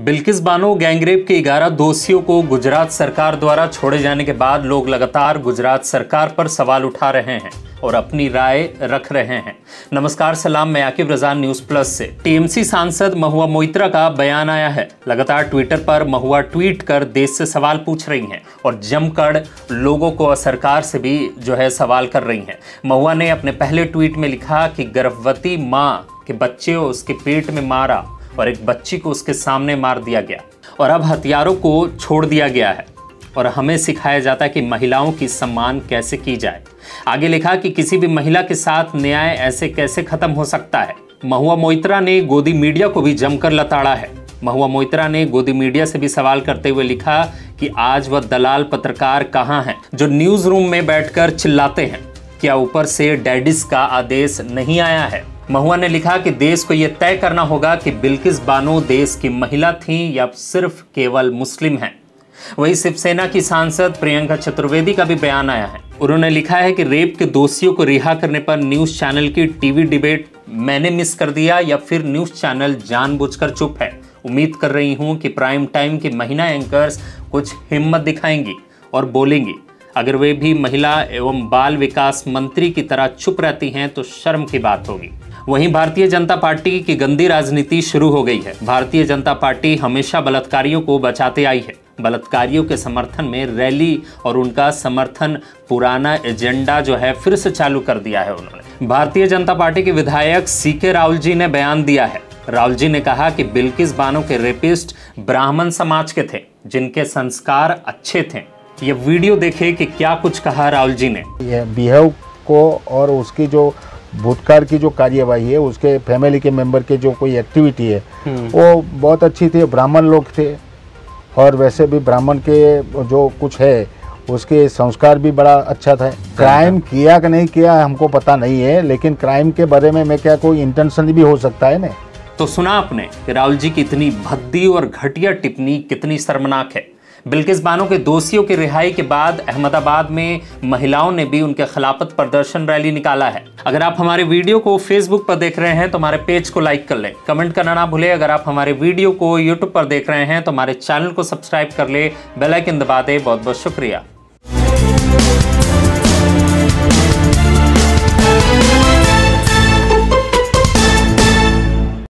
Bilkis Bano gangrape के 11 दोषियों को गुजरात सरकार द्वारा छोड़े जाने के बाद लोग लगातार गुजरात सरकार पर सवाल उठा रहे हैं और अपनी राय रख रहे हैं। नमस्कार, सलाम, मैं आकिब रजान न्यूज़ प्लस से। टीएमसी सांसद महुआ मोइत्रा का बयान आया है। लगातार ट्विटर पर महुआ ट्वीट कर देश से सवाल पूछ रही हैं और जमकर लोगों को सरकार से भी जो है सवाल कर रही हैं। महुआ ने अपने पहले ट्वीट में लिखा कि गर्भवती माँ के बच्चे उसके पेट में मारा। और एक बच्ची को उसके सामने मार दिया गया। और अब हथियारों को छोड़ दिया गया है। और हमें सिखाया जाता है कि महिलाओं की सम्मान कैसे की जाए। आगे लिखा कि किसी भी महिला के साथ न्याय ऐसे कैसे खत्म हो सकता है? महुआ मोइत्रा ने गोदी मीडिया को भी जमकर लताड़ा है। महुआ मोइत्रा ने गोदी मीडिया से भी सवाल करते हुए लिखा कि आज वह दलाल पत्रकार कहाँ हैं, जो न्यूज़ रूम में बैठकर चिल्लाते हैं। क्या ऊपर से डैडिस का आदेश नहीं आया है? महुआ ने लिखा कि देश को यह तय करना होगा कि बिल्किस बानो देश की महिला थी या सिर्फ़ केवल मुस्लिम हैं। वही शिवसेना की सांसद प्रियंका चतुर्वेदी का भी बयान आया है। उन्होंने लिखा है कि रेप के दोषियों को रिहा करने पर न्यूज़ चैनल की टीवी डिबेट मैंने मिस कर दिया या फिर न्यूज़ चैनल जानबूझकर चुप है। उम्मीद कर रही हूँ कि प्राइम टाइम की महिला एंकर्स कुछ हिम्मत दिखाएँगी और बोलेंगी। अगर वे भी महिला एवं बाल विकास मंत्री की तरह चुप रहती हैं तो शर्म की बात होगी। वहीं भारतीय जनता पार्टी की गंदी राजनीति शुरू हो गई है। भारतीय जनता पार्टी हमेशा बलात्कारियों को बचाते आई है। बलात्कारियों के समर्थन में रैली और उनका समर्थन पुराना एजेंडा जो है फिर से चालू कर दिया है उन्होंने। भारतीय जनता पार्टी के विधायक सी के राहुल जी ने बयान दिया है। राहुल जी ने कहा कि बिल्किस बानो के रेपिस्ट ब्राह्मण समाज के थे, जिनके संस्कार अच्छे थे। ये वीडियो देखे कि क्या कुछ कहा राहुल जी ने। बिहेव को और उसकी जो भूतकाल की जो कार्यवाही है उसके फैमिली के मेंबर के जो कोई एक्टिविटी है वो बहुत अच्छी थी ब्राह्मण लोग थे। और वैसे भी ब्राह्मण के जो कुछ है उसके संस्कार भी बड़ा अच्छा था। क्राइम किया कि नहीं किया हमको पता नहीं है लेकिन क्राइम के बारे में मैं क्या कोई इंटेंशन भी हो सकता है ना? तो सुना आपने कि राहुल जी की इतनी भद्दी और घटिया टिप्पणी कितनी शर्मनाक है? बिल्किस बानो के दोषियों की रिहाई के बाद अहमदाबाद में महिलाओं ने भी उनके खिलाफत प्रदर्शन रैली निकाला है। अगर आप हमारे वीडियो को फेसबुक पर देख रहे हैं तो हमारे पेज को लाइक कर लें। कमेंट करना ना भूलें। अगर आप हमारे वीडियो को यूट्यूब पर देख रहे हैं तो हमारे चैनल को सब्सक्राइब कर ले। बेलाइकन दबा दे। बहुत बहुत शुक्रिया।